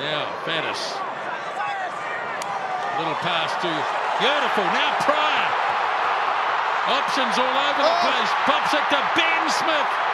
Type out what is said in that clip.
venice Bettis. Little pass to beautiful. Now Pryor. Options all over the oh! place. Pops it to Ben Smith.